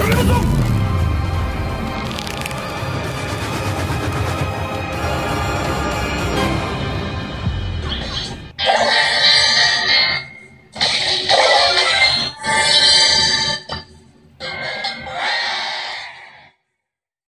くれるぞ